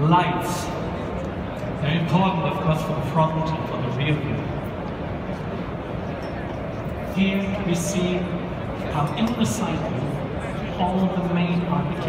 Lights. They're important, of course, for the front and for the rear view. Here we see how in the side view all the main architectural lines